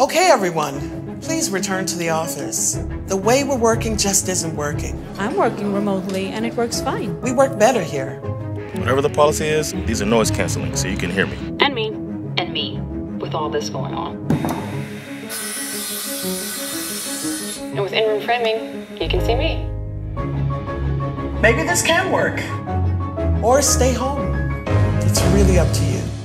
Okay, everyone, please return to the office. The way we're working just isn't working. I'm working remotely and it works fine. We work better here. Whatever the policy is, these are noise canceling, so you can hear me. And me. And me. With all this going on. And with in room framing, you can see me. Maybe this can work. Or stay home. It's really up to you.